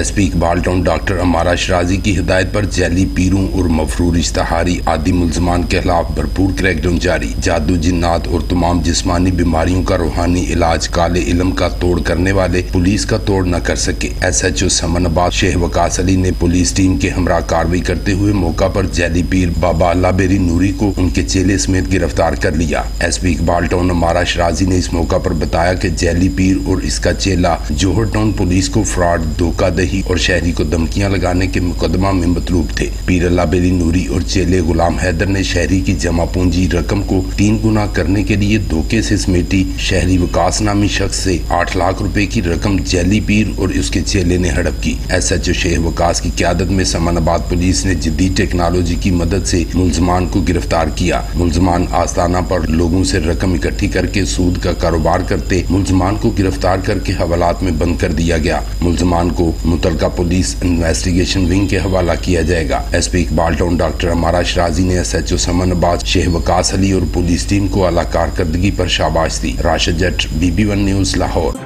S P Iqbal Town doctor Amara Sherazi की हिदायत पर जैली, पीरों और मफरूर इश्तहारी आदि मुलजमान के खिलाफ भरपूर क्रैकडाउन जारी। जादू जिन्नात और तमाम जिसमानी बीमारियों का रूहानी इलाज काले इलम का तोड़ करने वाले पुलिस का तोड़ न कर सके। S H O Samanabad Sheikh Waqas Ali ने पुलिस टीम के हमरा कार्रवाई करते हुए मौका पर जैली पीर बाबा अल्लाह बेरी नूरी को उनके चेले समेत गिरफ़्तार कर लिया। एस पी इकबाल टाउन अमारा शराजी ने इस मौका पर बताया कि जैली पीर और इसका चेला जोहर टाउन पुलिस को फ्रॉड धोखादही और शहरी को धमकियाँ लगाने के मुकदमा में मतलूब थे। पीर अल्लाह बेली नूरी और चेले गुलाम हैदर ने शहरी की जमा पूंजी रकम को तीन गुना करने के लिए धोखे से समेटी शहरी विकास नामी शख्स से आठ लाख रुपए की रकम जैली पीर और उसके चेले ने हड़प की। S H O Sheikh Waqas की क्यादत में समानाबाद पुलिस ने जदीद टेक्नोलॉजी की मदद से मुलजमान को गिरफ़्तार किया। मुलजमान आस्थाना पर लोगों से रकम इकट्ठी करके सूद का कारोबार करते मुलजमान को गिरफ़्तार करके हवालात में बंद कर दिया गया। मुलजमान को मुतलका पुलिस इन्वेस्टिगेशन विंग के हवाला किया जाएगा। S P Iqbal Town doctor Amara Sherazi ने एस एच ओ समन आबाद शेह वकास अली और पुलिस टीम को अला कारकर्दगी पर शाबाश दी। Rashid Jatt B B one news, Lahore.